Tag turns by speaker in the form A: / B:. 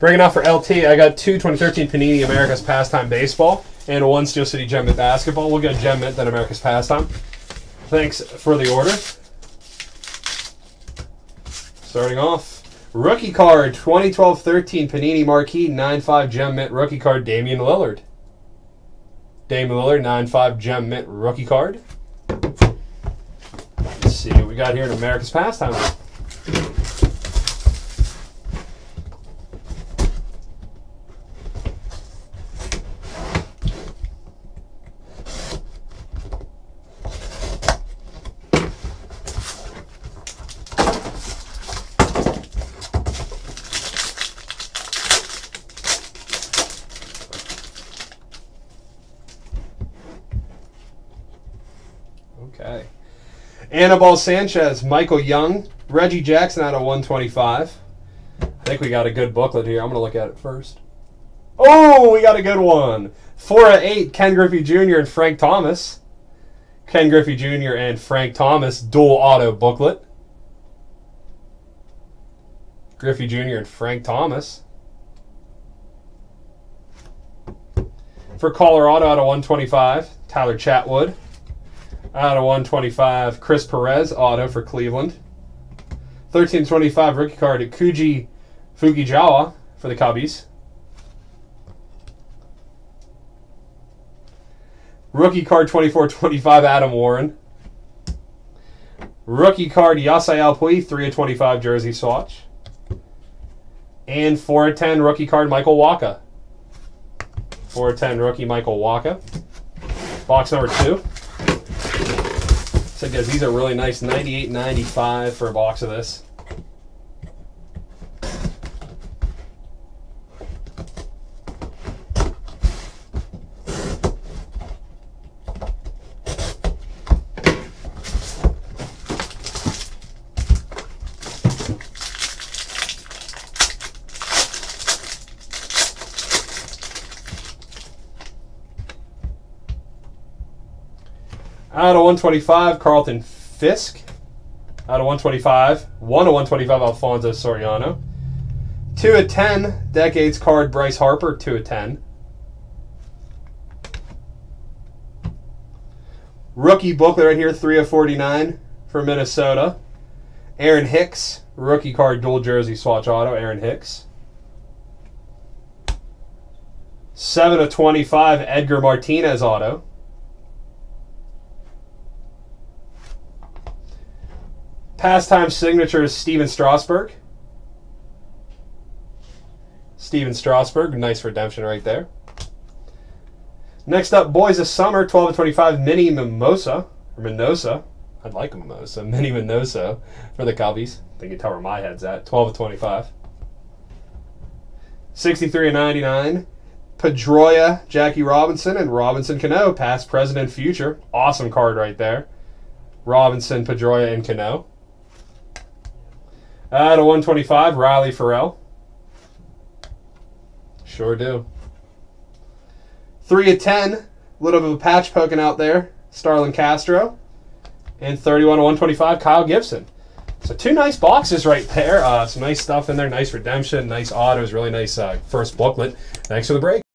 A: Bringing out for LT, I got two 2013 Panini America's Pastime Baseball and one Steel City Gem Mint Basketball. We'll get Gem Mint, then America's Pastime. Thanks for the order. Starting off, rookie card 2012-13 Panini Marquee 9-5 Gem Mint rookie card Damian Lillard. Damian Lillard 9-5 Gem Mint rookie card. Let's see what we got here in America's Pastime. Okay. Anibal Sanchez, Michael Young, Reggie Jackson out of 125. I think we got a good booklet here. I'm going to look at it first. Oh, we got a good one. 4 of 8, Ken Griffey Jr. and Frank Thomas. Ken Griffey Jr. and Frank Thomas dual auto booklet. Griffey Jr. and Frank Thomas. For Colorado out of 125, Tyler Chatwood. Out of 125, Chris Perez, auto for Cleveland. 1325 rookie card at Kyuji Fujikawa for the Cubbies. Rookie card 2425, Adam Warren. Rookie card Yasiel Puig, 3 of 25 jersey swatch. And 4 of 10 rookie card Michael Wacha. 4 of 10 rookie Michael Wacha. Box number 2. So guys, these are really nice. 98 95 for a box of this. Out of 125, Carlton Fisk. Out of 125, 1 of 125, Alfonso Soriano. 2 of 10, Decades card, Bryce Harper, 2 of 10. Rookie booklet right here, 3 of 49 for Minnesota. Aaron Hicks, rookie card, dual jersey swatch auto, Aaron Hicks. 7 of 25, Edgar Martinez auto. Pastime signatures Stephen Strasburg. Stephen Strasburg, nice redemption right there. Next up, Boys of Summer, 12 of 25, Mini Mimosa. Or Minoso. I'd like a Mimosa. Minnie Minoso for the. I think you tell where my head's at. 12 of 25. 63 of 99. Pedroia, Jackie Robinson, and Robinson Cano, past, present, and future. Awesome card right there. Robinson, Pedroia, and Cano. Out of 125, Riley Farrell. Sure do. 3 of 10, a little bit of a patch poking out there. Starlin Castro. And 31 of 125, Kyle Gibson. So two nice boxes right there. Uh, some nice stuff in there. Nice redemption, nice autos, really nice uh, first booklet. Thanks for the break.